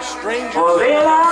Strangers.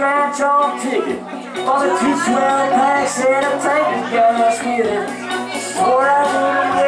grand toll ticket For the two 12 packs and a tank taking, gas with it. What I need